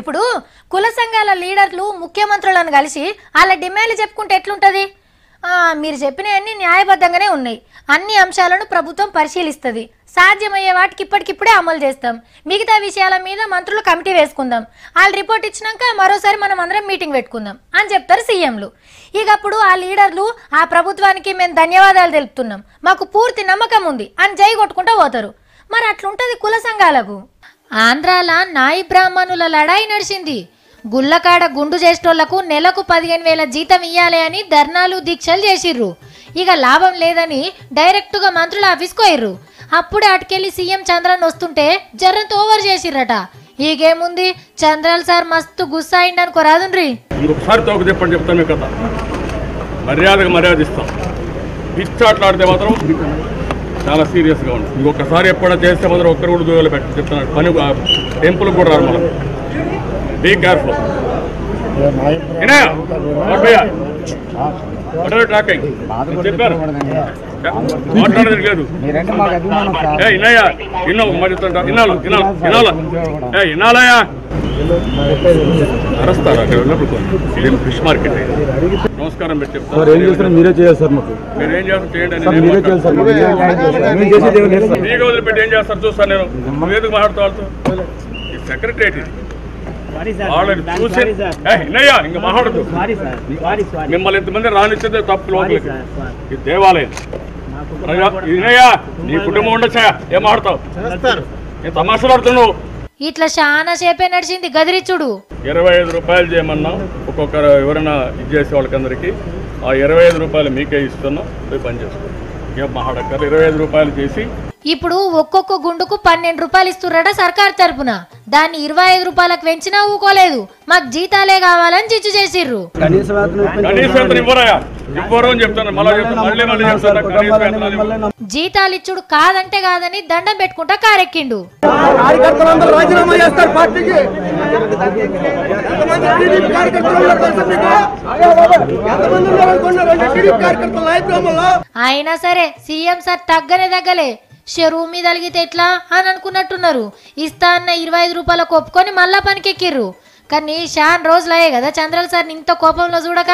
ఇప్పుడు కుల సంఘాల లీడర్లు ముఖ్యమంత్రులను కలిసి వాళ్ళ డిమాండ్లు చెప్పుకుంటే ఎట్లుంటుంది? మీరు చెప్పినవన్నీ న్యాయబద్ధంగానే ఉన్నాయి. అన్ని అంశాలను ప్రభుత్వం పరిశీలిస్తుంది. సాధ్యమయ్యే వాటికి ఇప్పటికిప్పుడే అమలు చేస్తాం. మిగతా విషయాల మీద మంత్రులు కమిటీ వేసుకుందాం. వాళ్ళు రిపోర్ట్ ఇచ్చినాక మరోసారి మనం అందరం మీటింగ్ పెట్టుకుందాం అని చెప్తారు సీఎంలు. ఇక అప్పుడు ఆ లీడర్లు ఆ ప్రభుత్వానికి మేము ధన్యవాదాలు తెలుపుతున్నాం. మాకు పూర్తి నమ్మకం ఉంది అని జై కొట్టుకుంటూ పోతారు. మరి అట్లుంటుంది కుల సంఘాలకు. ఆంధ్రాల నాయి బ్రాహ్మణుల లడాయి నడిచింది. గుళ్ళకాడ గుండు చేసేటోళ్ళకు నెలకు పదిహేను వేల జీతం ఇయ్యాలి అని ధర్నాలు దీక్షలు చేసిర్రు. ఇక లాభం లేదని డైరెక్టుగా మంత్రుల ఆఫీస్కు పోయిర్రు. అప్పుడే అటుకెళ్ళి సీఎం చంద్రన్ వస్తుంటే జర్రంత ఓవర్ చేసిర్రట. ఈకేముంది చంద్రాల్ సార్ మస్తు గుస్సా అయిండనుకో రాదుండ్రి ఒకసారి తోక చెప్పండి చెప్తాను మీ కథ మర్యాదగా మర్యాద ఇస్తాం పిచ్చాట్లాడితే మాత్రం చాలా సీరియస్గా ఉంది. ఇంకొకసారి ఎప్పుడైనా చేస్తే మాత్రం ఒక్కరు కూడా దూరాలు పెట్టి చెప్తున్నాడు పని టెంపుల్ కూడా రారు మనం బీ కేర్ఫుల్ ట్రాకింగ్ చెప్పారు మాట్లాడేది లేదు. ఏ ఇన్నయ్యా ఇన్నో మరి ఇన్నాళ్ళు ఇన్నాళ్ళు తినాలా ఏ ఇన్నాళ్ళయా అరస్తారా? అక్కడ ఉన్నప్పుడు ఇది ఫిష్ మార్కెట్ నమస్కారం పెట్టి చెప్తాను ఏం చేస్తున్నారు? మీరే చేయాలి సార్ మాకు. మీరు ఏం చేస్తారు చేయండి మీరే చేయాలి సార్ మాకు. వదిలిపెట్టి ఏం చేస్తారు? చూస్తాను నేను. నువ్వు ఎందుకు మాట్లాడుతూ సెక్రటరేట్ ఇది వాళ్ళని చూసి ఏ, ఇన్నయ్యా ఇంకా మాట్లాడదు మిమ్మల్ని ఇంతమంది రానిచ్చేదే తప్పు లోపలికి. ఇది దేవాలయం. ఇన్నయ్యా నీ కుటుంబం ఉండొచ్చా? ఏం ఆడతావు నేను తమాషలు ఆడుతున్నావు ఇట్లా చాలా సేపే నడిచింది. గదిరిచ్చుడు. ఇరవై ఐదు రూపాయలు చేయమన్నా. ఒక్కొక్కరు ఎవరైనా ఇది చేసే వాళ్ళకందరికీ ఆ ఇరవై ఐదు రూపాయలు మీకే ఇస్తున్నాం. పోయి పని చేసుకో. ఏం మాట్లాడక్కర్ ఇరవై ఐదు రూపాయలు చేసి ఇప్పుడు ఒక్కొక్క గుండుకు పన్నెండు రూపాయలు ఇస్తుర్రట సర్కార్ తరపున. దాన్ని ఇరవై ఐదు రూపాయలకు పెంచినా ఊకోలేదు. మాకు జీతాలే కావాలని చిచ్చు చేసిర్రు. కనీస వేతనం ఇప్పించండి. కనీస వేతనం ఇవ్వరాయా ఇవ్వరు? అని చెప్తాను మళ్ళీ చెప్తాను మళ్ళీ మళ్ళీ చెప్తాను కనీస వేతనాలు ఇవ్వరు. జీతాలు ఇచ్చుడు కాదంటే కాదని దండం పెట్టుకుంటా కారెక్కిండు. అయినా సరే సీఎం సార్ తగ్గనే తగ్గలే. చెరువు మీద అలిగితే ఎట్లా అని అనుకున్నట్టున్నారు. ఇస్తా అన్న ఇరవై ఐదు రూపాయలకు ఒప్పుకొని మళ్ళా పనికెక్కిర్రు. కానీ షాన్ రోజులయ్యే కదా చంద్రల్ సార్ ఇంత కోపంలో చూడక.